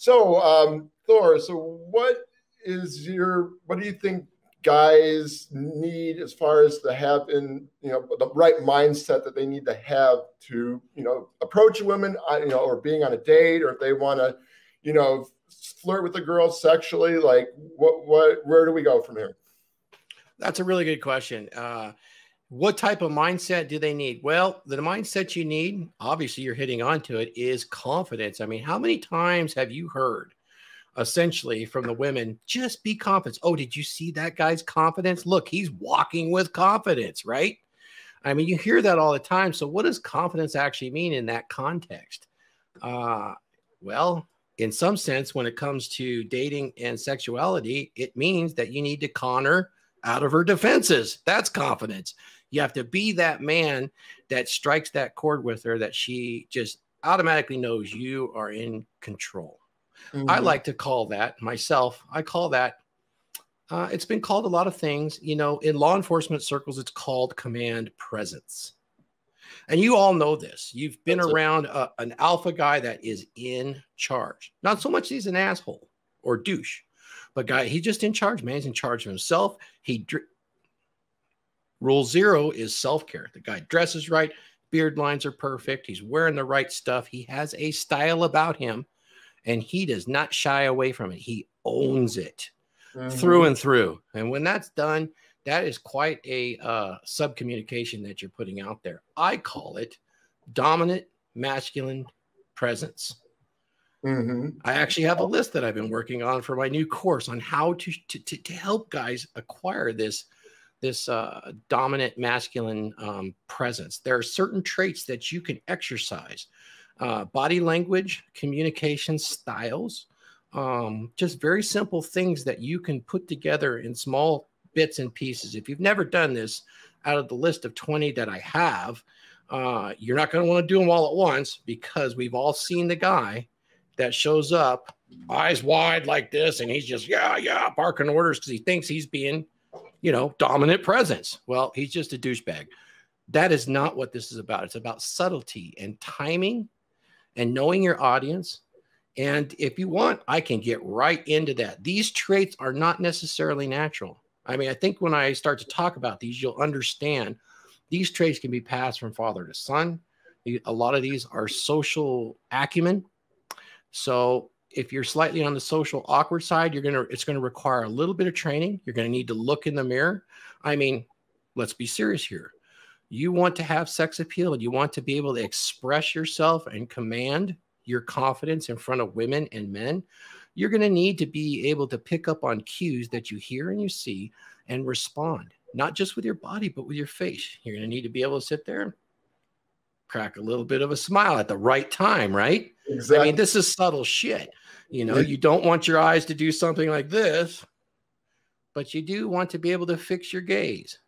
So, um, Thor, so what is your, what do you think guys need as far as to have in, you know, the right mindset that they need to have to, you know, approach women, uh, you know, or being on a date, or if they want to, you know, flirt with a girl sexually, like what, what, where do we go from here? That's a really good question. Uh, what type of mindset do they need? Well, the mindset you need, obviously, you're hitting onto it, is confidence. I mean, how many times have you heard essentially from the women just be confident? Oh, did you see that guy's confidence? Look, he's walking with confidence, right? I mean, you hear that all the time. So, what does confidence actually mean in that context? Uh, well, in some sense, when it comes to dating and sexuality, it means that you need to con her out of her defenses. That's confidence. You have to be that man that strikes that chord with her that she just automatically knows you are in control. Mm-hmm. I like to call that myself. I call that. Uh, it's been called a lot of things. You know, in law enforcement circles, it's called command presence. And you all know this. You've been That's around a, an alpha guy that is in charge. Not so much he's an asshole or douche, but guy, he's just in charge, man. He's in charge of himself. He Rule zero is self care. The guy dresses right, beard lines are perfect. He's wearing the right stuff. He has a style about him, and he does not shy away from it. He owns it mm-hmm. through and through. And when that's done, that is quite a uh, sub communication that you're putting out there. I call it dominant masculine presence. Mm-hmm. I actually have a list that I've been working on for my new course on how to, to, to, help guys acquire this this uh, dominant masculine um, presence. There are certain traits that you can exercise uh, body language, communication styles, um, just very simple things that you can put together in small bits and pieces. If you've never done this, out of the list of 20 that I have, uh, you're not going to want to do them all at once because we've all seen the guy that shows up eyes wide like this and he's just, yeah, yeah, barking orders because he thinks he's being you know, dominant presence. Well, he's just a douchebag. That is not what this is about. It's about subtlety and timing and knowing your audience. And if you want, I can get right into that. These traits are not necessarily natural. I mean, I think when I start to talk about these, you'll understand these traits can be passed from father to son. A lot of these are social acumen. So if you're slightly on the social awkward side, you're gonna it's gonna require a little bit of training. You're gonna need to look in the mirror. I mean, let's be serious here. You want to have sex appeal and you want to be able to express yourself and command your confidence in front of women and men. You're going to need to be able to pick up on cues that you hear and you see and respond, not just with your body, but with your face. You're going to need to be able to sit there and crack a little bit of a smile at the right time, right? Exactly. I mean, this is subtle shit. You know, you don't want your eyes to do something like this, but you do want to be able to fix your gaze.